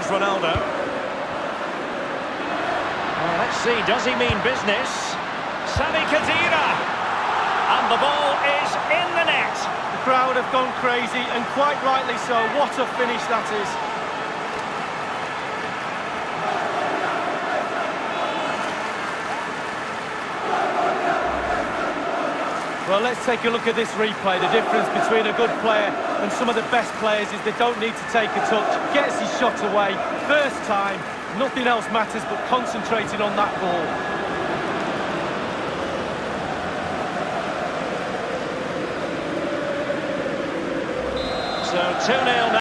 Ronaldo. Well, let's see, does he mean business? Sami Khedira! And the ball is in the net. The crowd have gone crazy, and quite rightly so. What a finish that is. Well, let's take a look at this replay. The difference between a good player and some of the best players is they don't need to take a touch. Gets his shot away. First time, nothing else matters but concentrating on that ball. So 2-0 now.